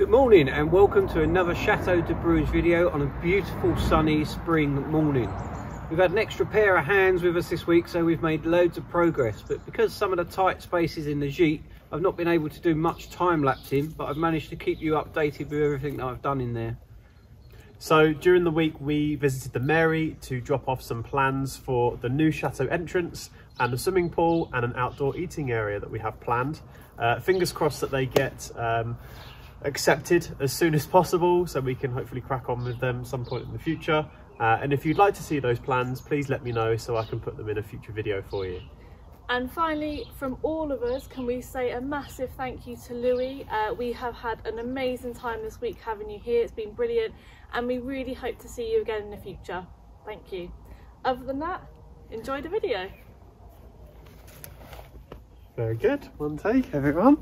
Good morning and welcome to another Chateau de Bruges video on a beautiful sunny spring morning. We've had an extra pair of hands with us this week so we've made loads of progress but because some of the tight spaces in the Gite I've not been able to do much time lapsing but I've managed to keep you updated with everything that I've done in there. So during the week we visited the mairie to drop off some plans for the new chateau entrance and a swimming pool and an outdoor eating area that we have planned. Uh, fingers crossed that they get um, accepted as soon as possible so we can hopefully crack on with them some point in the future. Uh, and if you'd like to see those plans, please let me know so I can put them in a future video for you. And finally, from all of us, can we say a massive thank you to Louis. Uh, we have had an amazing time this week having you here. It's been brilliant and we really hope to see you again in the future. Thank you. Other than that, enjoy the video. Very good. One take, everyone.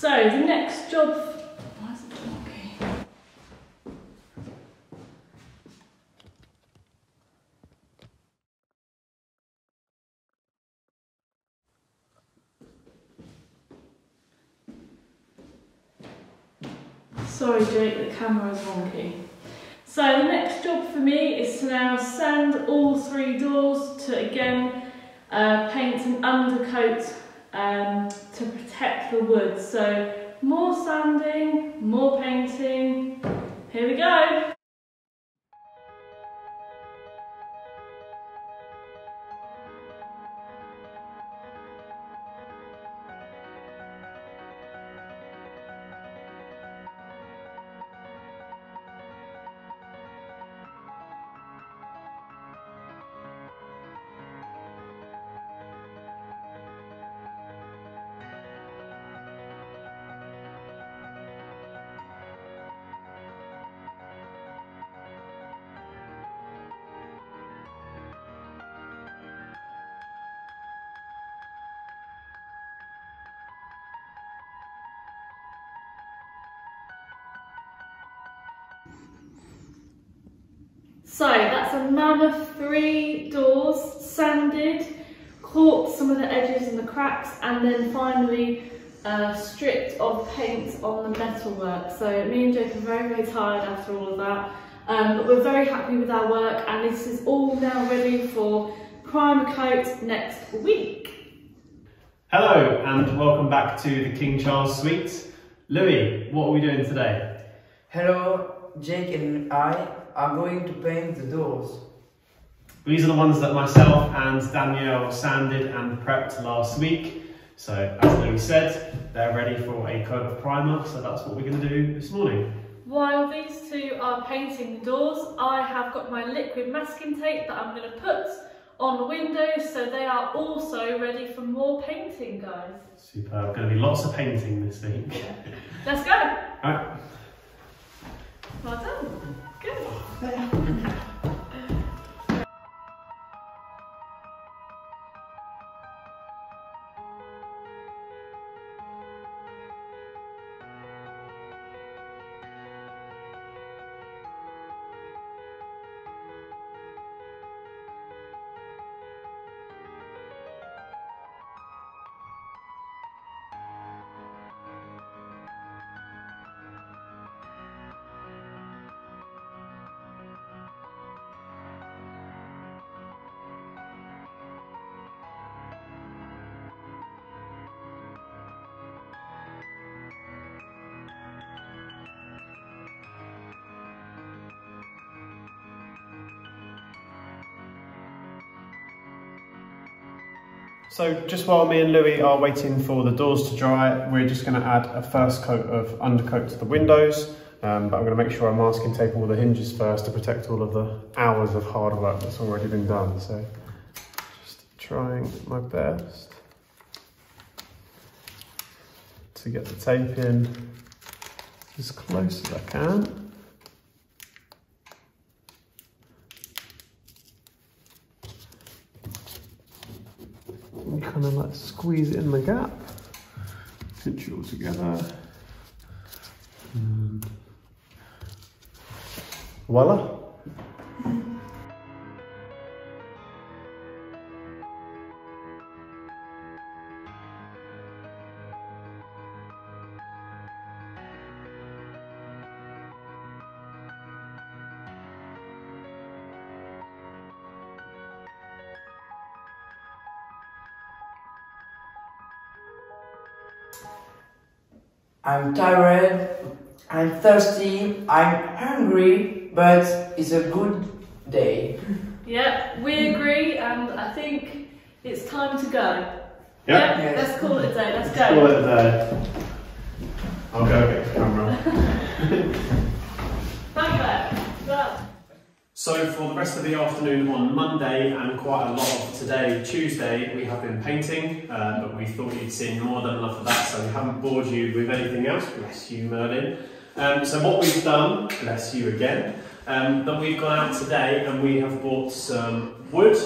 So the next job, why is it? Sorry Jake, the camera is wonky. So the next job for me is to now sand all three doors to again uh, paint an undercoat um, to protect the wood. So more sanding, more painting. Here we go. So that's a mammoth three doors, sanded, caught some of the edges and the cracks, and then finally uh, stripped of paint on the metalwork. So me and Jake are very, very tired after all of that. Um, but we're very happy with our work and this is all now ready for primer coat next week. Hello and welcome back to the King Charles Suite. Louis, what are we doing today? Hello, Jake and I are going to paint the doors. These are the ones that myself and Danielle sanded and prepped last week. So as Louis said, they're ready for a coat of primer. So that's what we're going to do this morning. While these two are painting the doors, I have got my liquid masking tape that I'm going to put on the windows so they are also ready for more painting, guys. Superb. Going to be lots of painting this week. Let's go. Alright. Well done. Good. So just while me and Louis are waiting for the doors to dry, we're just going to add a first coat of undercoat to the windows. Um, but I'm going to make sure I masking tape all the hinges first to protect all of the hours of hard work that's already been done. So just trying my best to get the tape in as close as I can. And kind of like squeeze it in the gap, pinch it all together. And voila. I'm tired, I'm thirsty, I'm hungry, but it's a good day. Yeah, we agree, and I think it's time to go. Yeah. Yeah, let's call it a day. Let's go. Call go. it a day. I'll go get the camera. So for the rest of the afternoon on Monday and quite a lot of today, Tuesday, we have been painting, uh, but we thought you'd seen more than enough of that, so we haven't bored you with anything else. Bless you, Merlin. Um, so what we've done, bless you again, um, that we've gone out today and we have bought some wood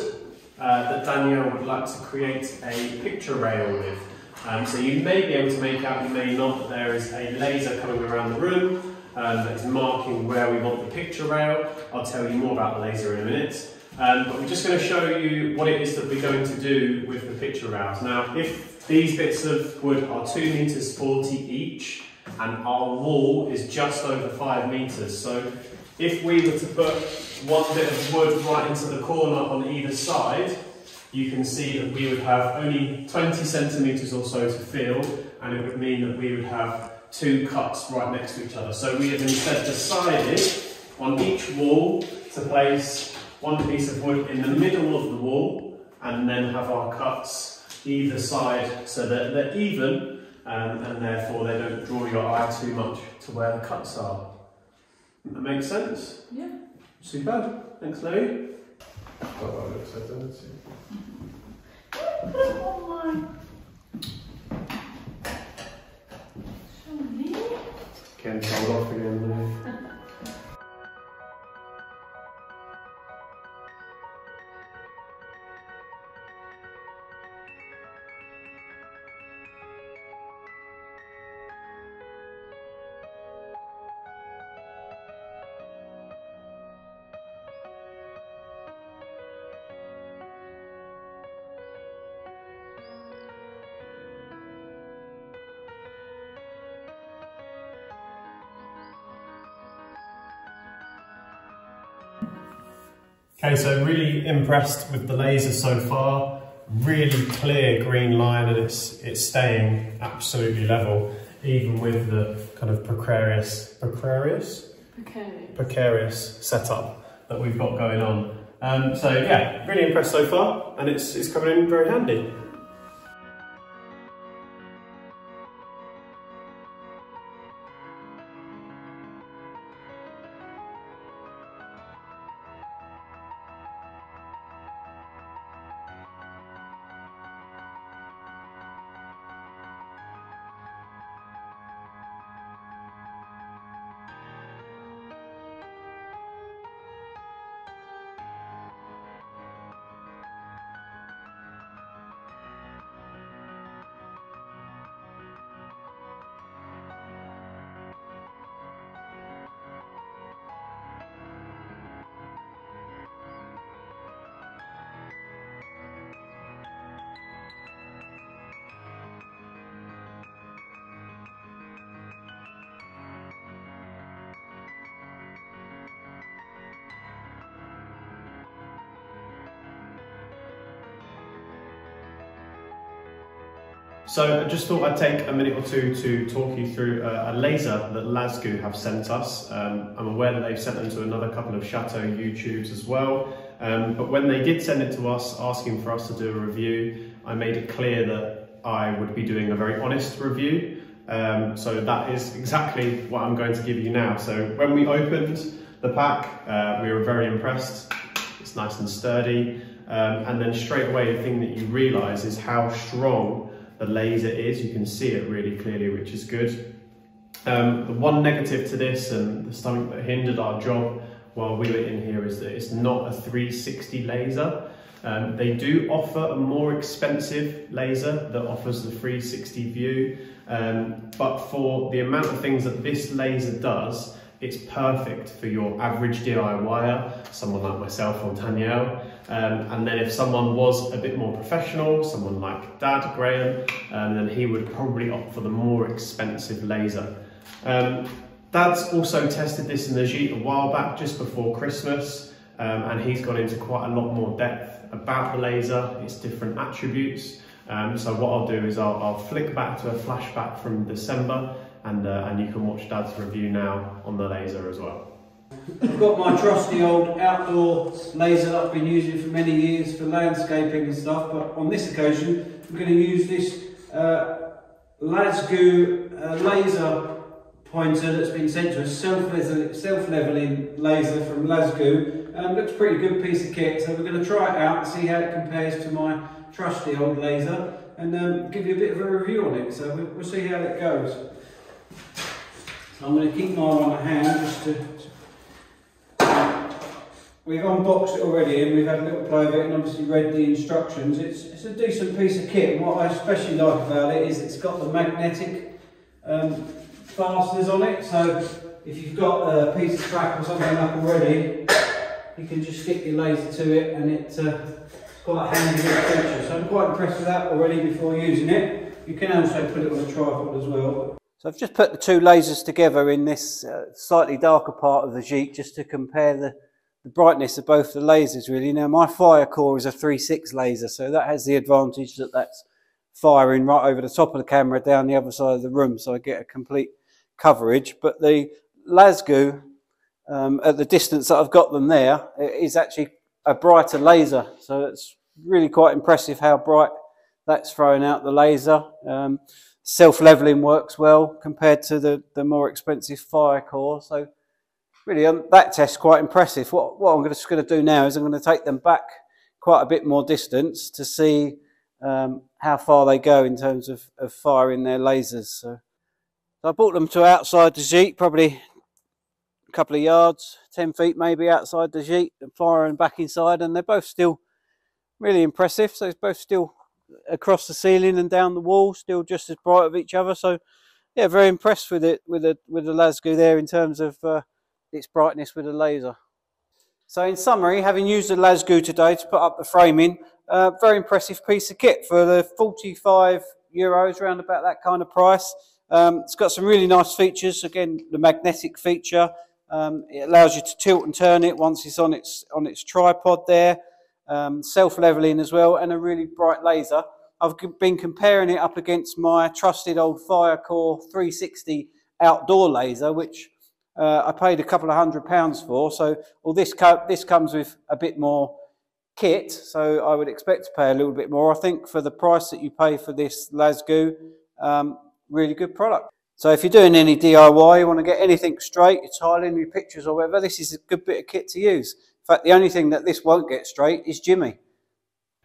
uh, that Danielle would like to create a picture rail with. Um, so you may be able to make out, you may not, that there is a laser coming around the room um, that is marking where we want the picture rail. I'll tell you more about the laser in a minute. Um, but we're just going to show you what it is that we're going to do with the picture rails. Now, if these bits of wood are 2 metres 40 each, and our wall is just over 5 metres, so if we were to put one bit of wood right into the corner on either side, you can see that we would have only 20 centimetres or so to fill, and it would mean that we would have two cuts right next to each other. So we have instead decided on each wall to place one piece of wood in the middle of the wall and then have our cuts either side so that they're even um, and therefore they don't draw your eye too much to where the cuts are. That makes sense? Yeah. Superb. Thanks, Louis. Oh, that looks so dirty. Put it on my. Show me. Ken told off again, Okay, so really impressed with the laser so far. Really clear green line and it's it's staying absolutely level, even with the kind of precarious, precarious, Okay. precarious setup that we've got going on. Um, so yeah, really impressed so far, and it's it's coming in very handy. So I just thought I'd take a minute or two to talk you through a, a laser that LasGoo have sent us. Um, I'm aware that they've sent them to another couple of Chateau YouTubes as well. Um, but when they did send it to us asking for us to do a review, I made it clear that I would be doing a very honest review. Um, so that is exactly what I'm going to give you now. So when we opened the pack, uh, we were very impressed. It's nice and sturdy. Um, and then straight away, the thing that you realise is how strong the laser is. You can see it really clearly, which is good. Um, the one negative to this and the something that hindered our job while we were in here is that it's not a 360 laser. Um, they do offer a more expensive laser that offers the 360 view, um, but for the amount of things that this laser does, it's perfect for your average DIYer, someone like myself or Danielle. Um, and then if someone was a bit more professional, someone like Dad, Graham, um, then he would probably opt for the more expensive laser. Um, Dad's also tested this in the Gite a while back, just before Christmas, um, and he's gone into quite a lot more depth about the laser, its different attributes. Um, so what I'll do is I'll, I'll flick back to a flashback from December and, uh, and you can watch Dad's review now on the laser as well. I've got my trusty old outdoor laser that I've been using for many years for landscaping and stuff, but on this occasion I'm going to use this uh, LasGoo uh, laser pointer that's been sent to us, self-leveling laser from LasGoo. Um, looks pretty good piece of kit, so we're going to try it out and see how it compares to my trusty old laser and um, give you a bit of a review on it, so we'll, we'll see how it goes. So I'm going to keep mine on my hand just to We've unboxed it already and we've had a little play of it and obviously read the instructions. It's, it's a decent piece of kit and what I especially like about it is it's got the magnetic um, fasteners on it so if you've got a piece of track or something up already you can just stick your laser to it and uh, it's quite a handy little feature. So I'm quite impressed with that already before using it. You can also put it on a tripod as well. So I've just put the two lasers together in this uh, slightly darker part of the Gite just to compare the the brightness of both the lasers really. Now my Firecore is a 3.6 laser, so that has the advantage that that's firing right over the top of the camera down the other side of the room, so I get a complete coverage. But the LasGoo, um, at the distance that I've got them there, is actually a brighter laser, so it's really quite impressive how bright that's throwing out the laser. Um, Self-leveling works well compared to the, the more expensive Firecore, so really um, that test quite impressive. What, what I'm just going to do now is I'm going to take them back quite a bit more distance to see um, how far they go in terms of, of firing their lasers. So, I brought them to outside the Gite, probably a couple of yards, 10 feet maybe outside the Gite, and firing back inside, and they're both still really impressive. So it's both still across the ceiling and down the wall, still just as bright of each other. So yeah, very impressed with it with the with the LasGoo there in terms of uh, its brightness with a laser. So in summary, having used the LasGoo today to put up the framing, uh, very impressive piece of kit for the 45 euros, around about that kind of price. Um, it's got some really nice features. Again, the magnetic feature. Um, it allows you to tilt and turn it once it's on its on its tripod there. Um, self-leveling as well, and a really bright laser. I've been comparing it up against my trusted old Firecore 360 outdoor laser, which uh, I paid a couple of hundred pounds for. So, well, this co this comes with a bit more kit, so I would expect to pay a little bit more. I think for the price that you pay for this LasGoo, um, really good product. So if you're doing any DIY, you want to get anything straight, you're tiling your pictures or whatever, this is a good bit of kit to use. In fact, the only thing that this won't get straight is Jimmy.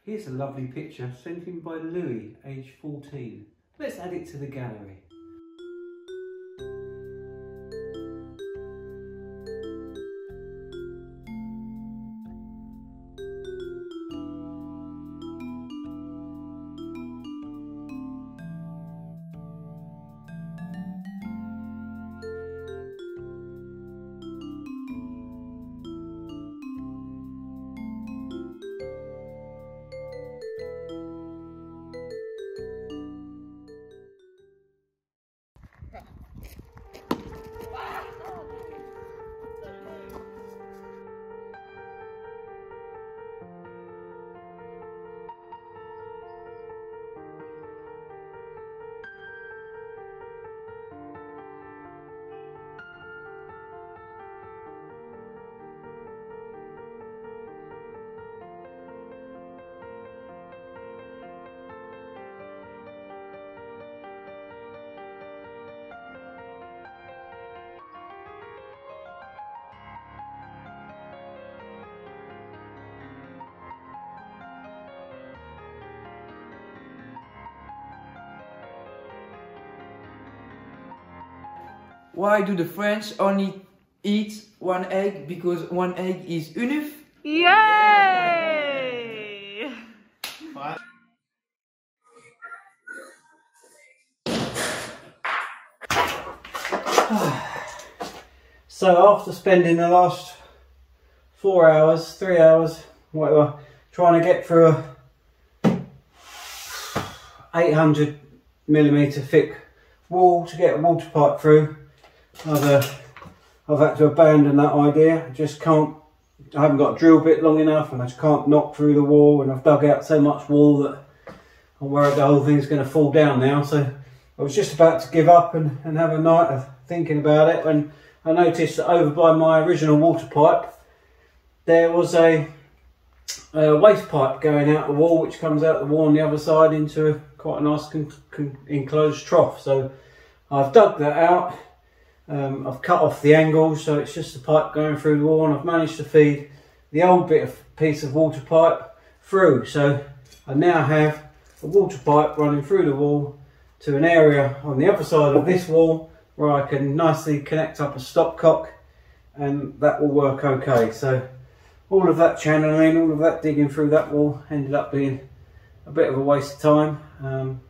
Here's a lovely picture sent in by Louis, age 14. Let's add it to the gallery. Why do the French only eat one egg? Because one egg is enough? Yay! so after spending the last four hours, three hours, whatever, trying to get through a 800 millimeter thick wall to get a water pipe through, I've, uh, I've had to abandon that idea. I just can't, I haven't got a drill bit long enough and I just can't knock through the wall and I've dug out so much wall that I'm worried the whole thing's going to fall down now. So I was just about to give up and, and have a night of thinking about it when I noticed that over by my original water pipe there was a, a waste pipe going out the wall which comes out the wall on the other side into a, quite a nice enclosed trough. So I've dug that out, um, I've cut off the angles so it's just the pipe going through the wall and I've managed to feed the old bit of piece of water pipe through. So I now have a water pipe running through the wall to an area on the other side of this wall where I can nicely connect up a stopcock and that will work okay. So all of that channeling, all of that digging through that wall ended up being a bit of a waste of time. Um,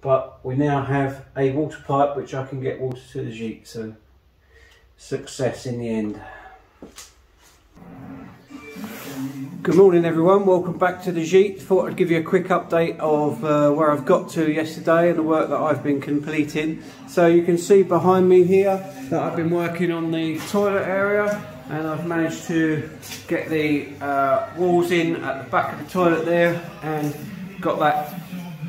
but we now have a water pipe which I can get water to the gite. So success in the end. Good morning everyone, welcome back to the gite. Thought I'd give you a quick update of uh, where I've got to yesterday and the work that I've been completing. So you can see behind me here that I've been working on the toilet area and I've managed to get the uh, walls in at the back of the toilet there and got that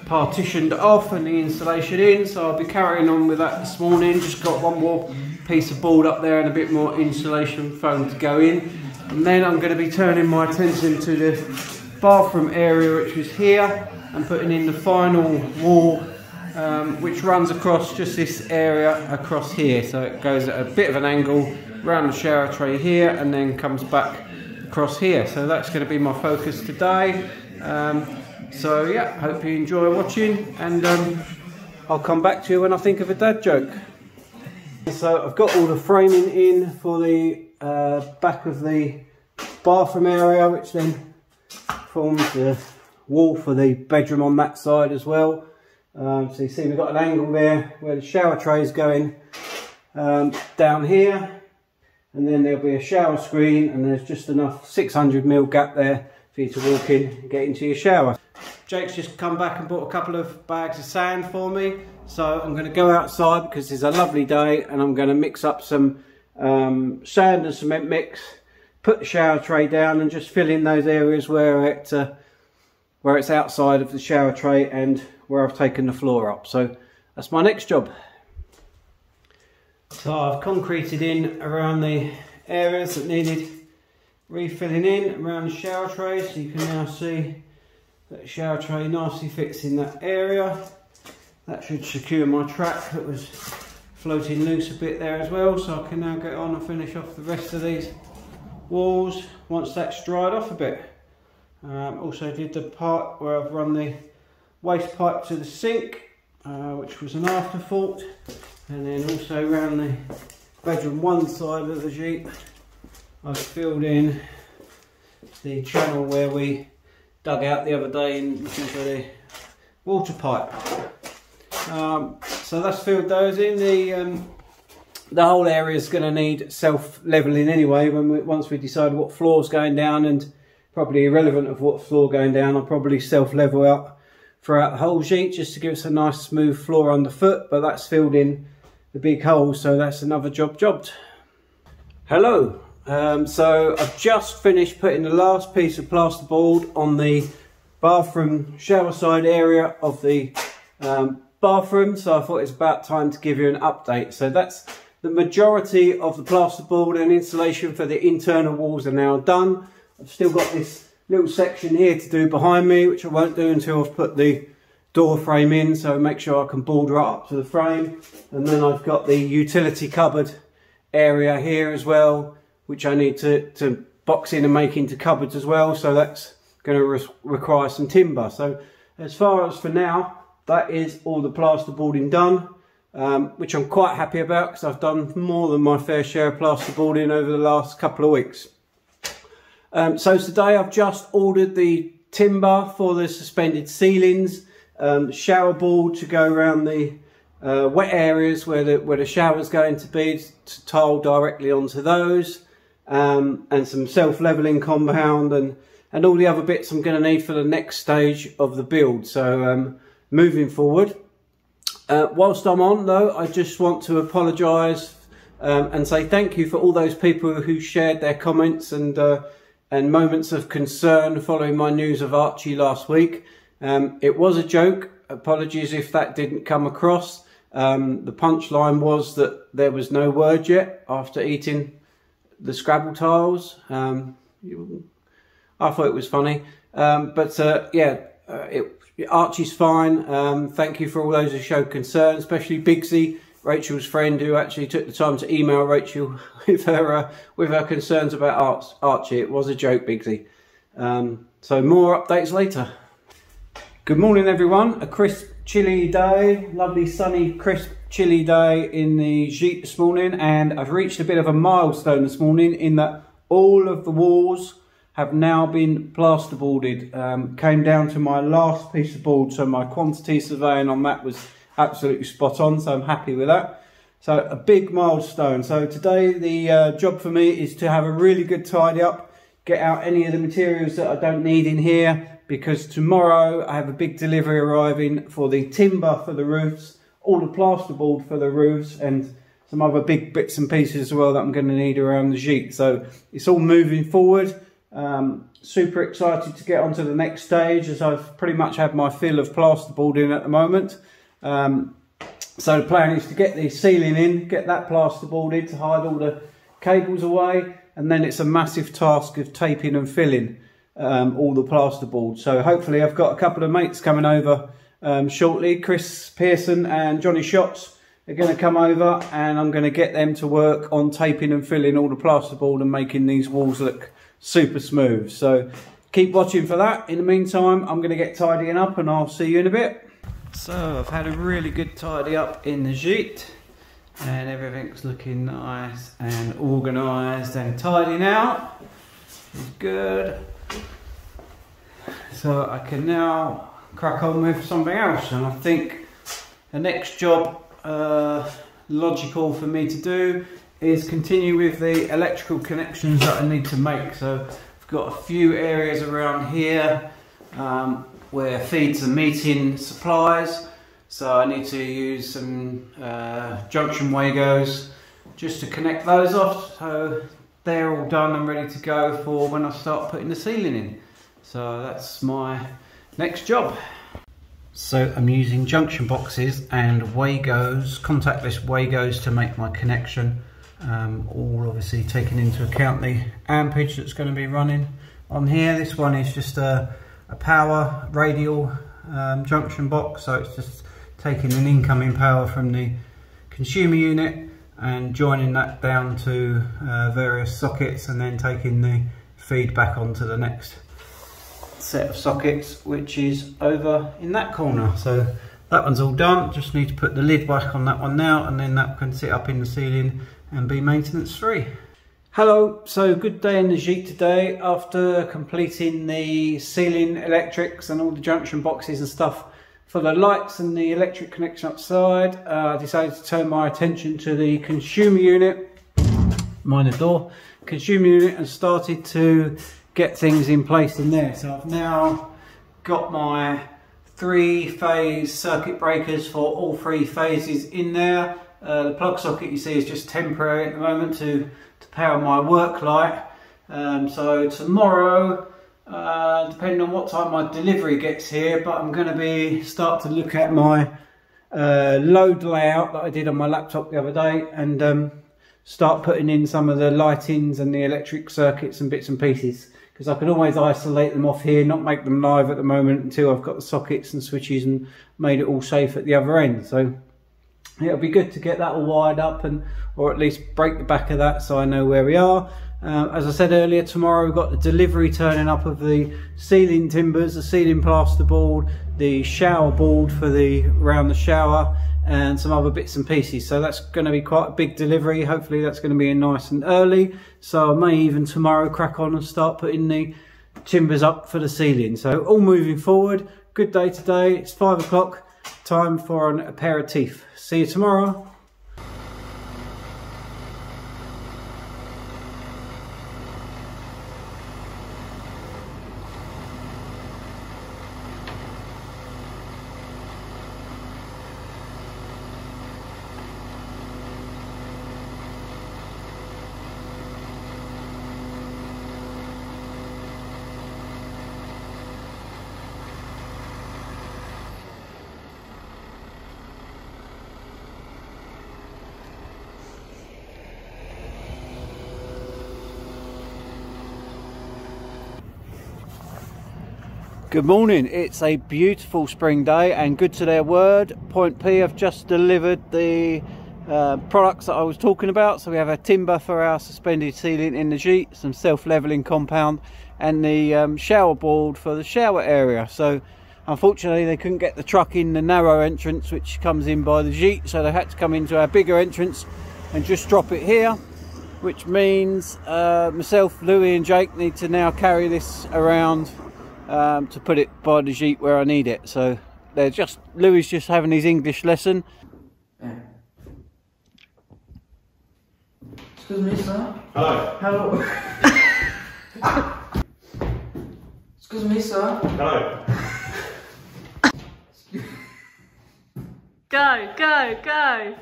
partitioned off and the insulation in so I'll be carrying on with that this morning. Just got one more piece of board up there and a bit more insulation foam to go in. And then I'm going to be turning my attention to the bathroom area which is here and putting in the final wall um, which runs across just this area across here. So it goes at a bit of an angle around the shower tray here and then comes back across here. So that's going to be my focus today. Um, so yeah hope you enjoy watching and um, I'll come back to you when I think of a dad joke so I've got all the framing in for the uh, back of the bathroom area which then forms the wall for the bedroom on that side as well. Um, so you see we've got an angle there where the shower tray is going um, down here and then there'll be a shower screen and there's just enough 600 mil gap there for you to walk in and get into your shower. Jake's just come back and bought a couple of bags of sand for me so I'm going to go outside because it's a lovely day and I'm going to mix up some um, sand and cement mix, put the shower tray down and just fill in those areas where it uh, where it's outside of the shower tray and where I've taken the floor up. So that's my next job. So I've concreted in around the areas that needed refilling in around the shower tray so you can now see that shower tray nicely fits in that area that should secure my track that was floating loose a bit there as well so I can now get on and finish off the rest of these walls once that's dried off a bit. Um, also did the part where I've run the waste pipe to the sink uh, which was an afterthought and then also around the bedroom one side of the Gite I've filled in the channel where we dug out the other day in for the water pipe um, so that's filled those in. The um, the whole area is going to need self leveling anyway. When we, once we decide what floor's going down, and probably irrelevant of what floor going down, I'll probably self level out throughout the whole sheet just to give us a nice smooth floor underfoot. But that's filled in the big hole, so that's another job jobbed. Hello. Um, so I've just finished putting the last piece of plasterboard on the bathroom shower side area of the um, bathroom, so I thought it's about time to give you an update. So that's the majority of the plasterboard and insulation for the internal walls are now done. I've still got this little section here to do behind me, which I won't do until I've put the door frame in, so make sure I can board right up to the frame. And then I've got the utility cupboard area here as well, which I need to, to box in and make into cupboards as well. So that's going to re require some timber. So as far as for now, that is all the plasterboarding done, um, which I'm quite happy about because I've done more than my fair share of plasterboarding over the last couple of weeks. Um, so today I've just ordered the timber for the suspended ceilings, um, shower board to go around the uh, wet areas where the where the shower is going to be to tile directly onto those, um, and some self-leveling compound and and all the other bits I'm going to need for the next stage of the build. So um, moving forward. Uh, whilst I'm on though, I just want to apologise um, and say thank you for all those people who shared their comments and uh, and moments of concern following my news of Archie last week. Um, it was a joke. Apologies if that didn't come across. Um, the punchline was that there was no word yet after eating the Scrabble tiles. Um, I thought it was funny. Um, but uh, yeah, uh, it, Archie's fine. Um, thank you for all those who showed concern, especially Bigsy, Rachel's friend, who actually took the time to email Rachel with her uh, with her concerns about Archie. It was a joke, Bigsy. Um, so more updates later. Good morning, everyone. A crisp, chilly day, lovely, sunny, crisp, chilly day in the Gite this morning, and I've reached a bit of a milestone this morning in that all of the walls have now been plasterboarded. Um, came down to my last piece of board, so my quantity surveying on that was absolutely spot on, so I'm happy with that. So a big milestone. So today the uh, job for me is to have a really good tidy up, get out any of the materials that I don't need in here, because tomorrow I have a big delivery arriving for the timber for the roofs, all the plasterboard for the roofs, and some other big bits and pieces as well that I'm going to need around the Gite. So it's all moving forward. Um, super excited to get onto the next stage as I've pretty much had my fill of plasterboarding at the moment. Um, so the plan is to get the ceiling in, get that plasterboarded to hide all the cables away, and then it's a massive task of taping and filling um, all the plasterboard. So hopefully I've got a couple of mates coming over um, shortly. Chris Pearson and Johnny Shots are going to come over and I'm going to get them to work on taping and filling all the plasterboard and making these walls look super smooth. So keep watching for that. In the meantime, I'm going to get tidying up and I'll see you in a bit. So I've had a really good tidy up in the Gite and everything's looking nice and organised and tidy now. It's good. So I can now crack on with something else and I think the next job uh, logical for me to do is continue with the electrical connections that I need to make. So I've got a few areas around here um, where feeds are meeting supplies. So I need to use some uh, junction Wagos just to connect those off. So they're all done and ready to go for when I start putting the ceiling in. So that's my next job. So I'm using junction boxes and Wagos, contactless Wagos to make my connection um, all obviously taking into account the ampage that's going to be running on here. This one is just a, a power radial um, junction box, so it's just taking an incoming power from the consumer unit and joining that down to uh, various sockets and then taking the feedback onto the next set of sockets which is over in that corner so that one's all done just need to put the lid back on that one now and then that can sit up in the ceiling and be maintenance free. Hello, so good day in the Gite today. After completing the ceiling electrics and all the junction boxes and stuff for the lights and the electric connection outside, uh, I decided to turn my attention to the consumer unit, the door, consumer unit and started to get things in place in there. So I've now got my three phase circuit breakers for all three phases in there. Uh, the plug socket you see is just temporary at the moment to, to power my work light. Um, so tomorrow, uh, depending on what time my delivery gets here, but I'm going to be start to look at my uh, load layout that I did on my laptop the other day and um, start putting in some of the lightings and the electric circuits and bits and pieces because I can always isolate them off here, not make them live at the moment until I've got the sockets and switches and made it all safe at the other end. So it'll be good to get that all wired up and or at least break the back of that so I know where we are. Uh, as I said earlier, tomorrow we've got the delivery turning up of the ceiling timbers, the ceiling plasterboard, the shower board for the around the shower and some other bits and pieces. So that's going to be quite a big delivery. Hopefully that's going to be in nice and early. So I may even tomorrow crack on and start putting the timbers up for the ceiling. So all moving forward. Good day today. It's five o'clock. Time for an aperitif. See you tomorrow. Good morning. It's a beautiful spring day and good to their word. Point P have just delivered the uh, products that I was talking about. So we have a timber for our suspended ceiling in the gite, some self-leveling compound and the um, shower board for the shower area. So unfortunately they couldn't get the truck in the narrow entrance which comes in by the gite so they had to come into our bigger entrance and just drop it here which means uh, myself, Louis and Jake need to now carry this around um, to put it by the Gite where I need it. So they're just, Louis just having his English lesson. Excuse me, sir. Hello. Hello. Excuse me, sir. Hello. Go, go, go.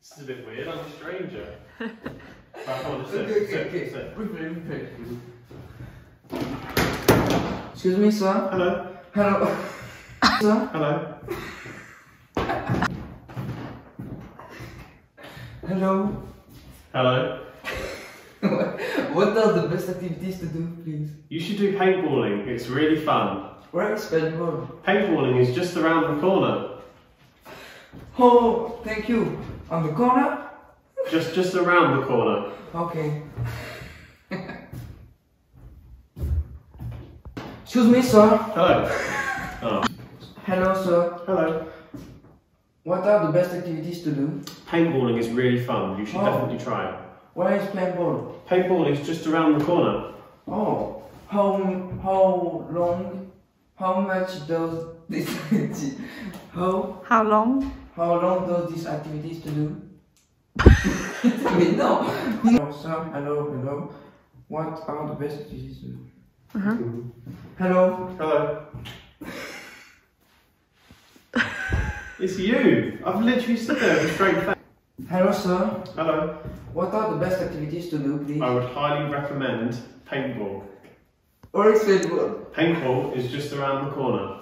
This is a bit weird. I'm a stranger. Right, on, just Okay, okay, sit, okay. sit. Repeat, repeat. Excuse me, sir. Hello. Hello. sir. Hello. Hello. Hello. what are the best activities to do, please? You should do paintballing. It's really fun. Where is paintball? Paintballing is just around the corner. Oh, thank you. On the corner? Just just around the corner. Okay. Excuse me, sir. Hello. Oh. Hello, sir. Hello. What are the best activities to do? Paintballing is really fun. You should Oh. definitely try it. Where is paintball? Paintball is just around the corner. Oh, how how long? How much does this how How long? how long does these activities to do? I mean, no. Hello, sir. Hello, hello. What are the best activities to do? Uh-huh. Hello. Hello. it's you. I've literally stood there with a straight face. Hello, sir. Hello. What are the best activities to do, please? I would highly recommend paintball. Where is paintball? Paintball is just around the corner.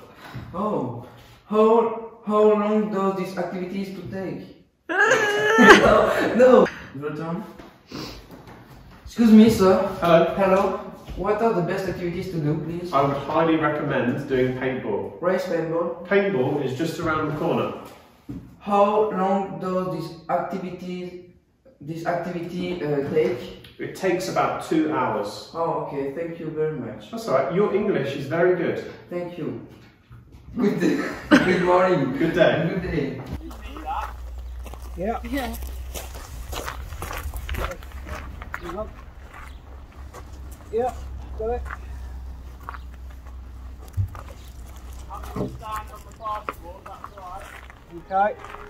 Oh, how how long does these activities to take? no, no. Your turn. Excuse me, sir. Hello. Hello. What are the best activities to do, please? I would highly recommend doing paintball. Where is paintball? Paintball is just around the corner. How long does this activity this activity uh, take? It takes about two hours. Oh, okay. Thank you very much. That's alright. Your English is very good. Thank you. Good day. Good morning. Good day. Good day. Yeah. Yeah. Yeah, got it. Okay.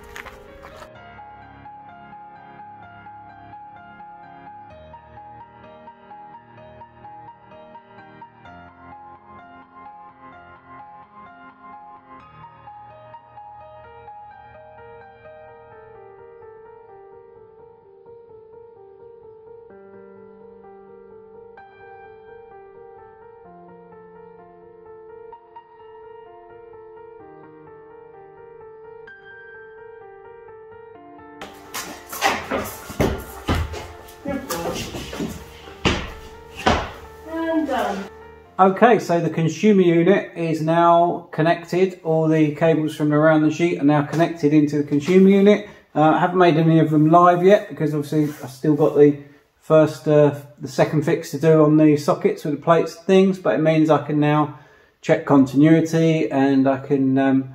Okay, so the consumer unit is now connected. All the cables from around the Gite are now connected into the consumer unit. Uh, I haven't made any of them live yet because obviously I've still got the first, uh, the second fix to do on the sockets with the plates and things, but it means I can now check continuity and I can um,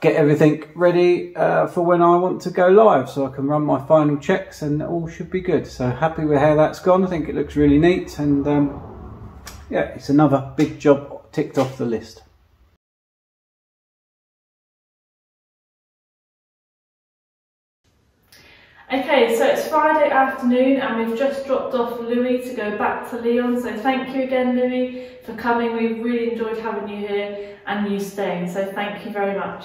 get everything ready uh, for when I want to go live so I can run my final checks and all should be good. So happy with how that's gone. I think it looks really neat and um, yeah, it's another big job ticked off the list. Okay, so it's Friday afternoon and we've just dropped off Louis to go back to Lyon. So thank you again, Louis, for coming. We've really enjoyed having you here and you staying. So thank you very much.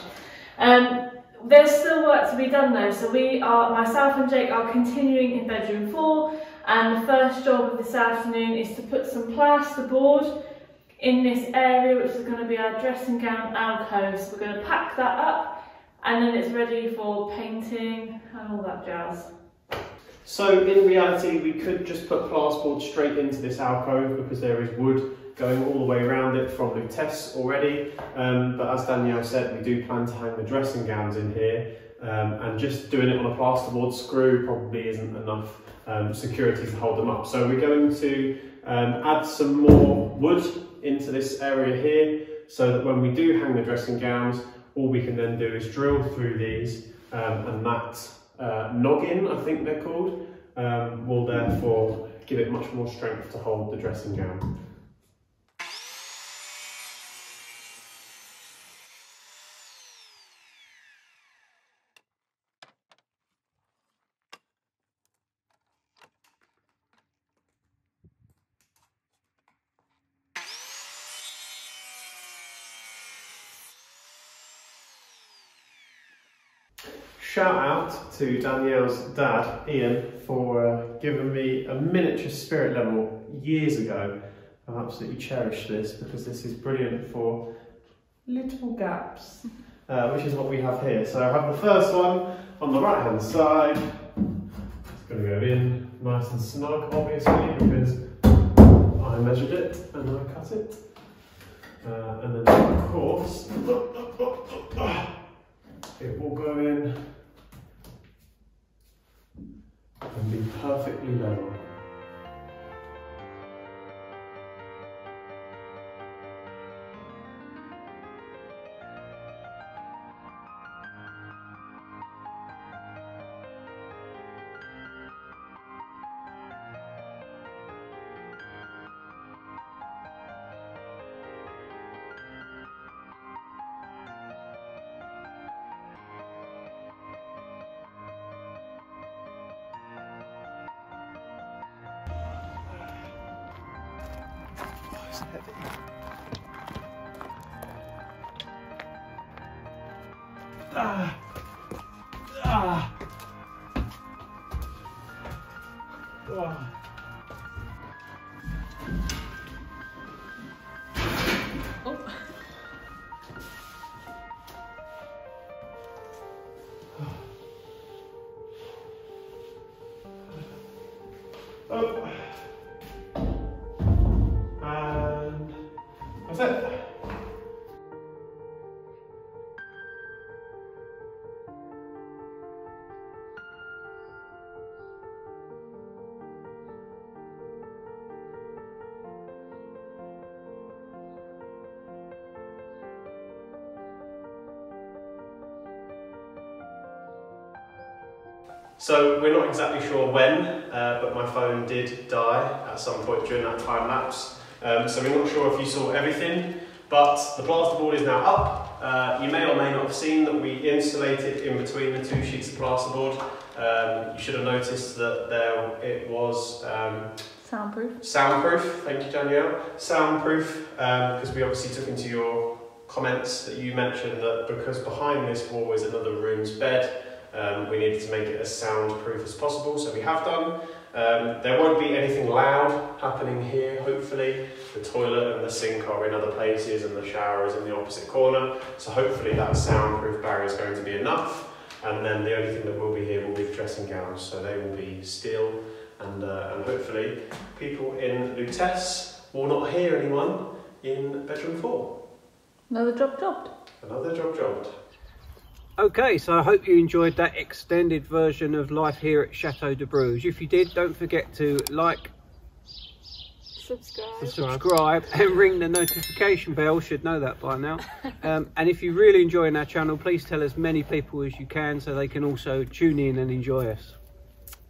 Um, there's still work to be done though. So we are, myself and Jake are continuing in bedroom four. And the first job of this afternoon is to put some plasterboard in this area, which is going to be our dressing gown alcove. So we're going to pack that up and then it's ready for painting and all that jazz. So in reality, we could just put plasterboard straight into this alcove because there is wood going all the way around it from the Lutece already. Um, but as Danielle said, we do plan to hang the dressing gowns in here. Um, and just doing it on a plasterboard screw probably isn't enough um, security to hold them up. So we're going to um, add some more wood into this area here so that when we do hang the dressing gowns, all we can then do is drill through these um, and that uh, noggin, I think they're called, um, will therefore give it much more strength to hold the dressing gown. Shout out to Danielle's dad, Ian, for uh, giving me a miniature spirit level years ago. I've absolutely cherished this because this is brilliant for little gaps, uh, which is what we have here. So I have the first one on the right hand side. It's going to go in nice and snug, obviously, because I measured it and I cut it. Uh, and then, of course, it will go in and be perfectly level. Ah. Ah. So we're not exactly sure when, uh, but my phone did die at some point during that time lapse. Um, so we're not sure if you saw everything, but the plasterboard is now up. Uh, you may or may not have seen that we insulated in between the two sheets of plasterboard. Um, you should have noticed that there it was um, Soundproof. Soundproof, thank you Danielle. Soundproof, because we obviously took into your comments that you mentioned that because behind this wall is another room's bed, um, we needed to make it as soundproof as possible, so we have done. Um, there won't be anything loud happening here, hopefully. The toilet and the sink are in other places and the shower is in the opposite corner, so hopefully that soundproof barrier is going to be enough. And then the only thing that will be here will be the dressing gowns, so they will be still and, uh, and hopefully people in Lutece will not hear anyone in bedroom four. Another job dropped. Another job jobbed. Okay, so I hope you enjoyed that extended version of life here at Chateau de Bruges. If you did, don't forget to like, Subscribe. subscribe and ring the notification bell, should know that by now. Um, and if you're really enjoying our channel, please tell as many people as you can so they can also tune in and enjoy us.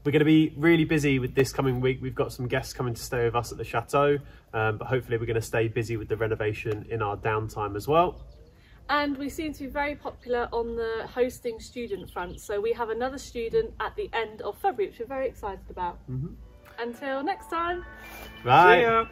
We're going to be really busy with this coming week. We've got some guests coming to stay with us at the chateau, um, but hopefully we're going to stay busy with the renovation in our downtime as well. And we seem to be very popular on the hosting student front. So we have another student at the end of February, which we're very excited about. Mm-hmm. Until next time. Bye. See ya.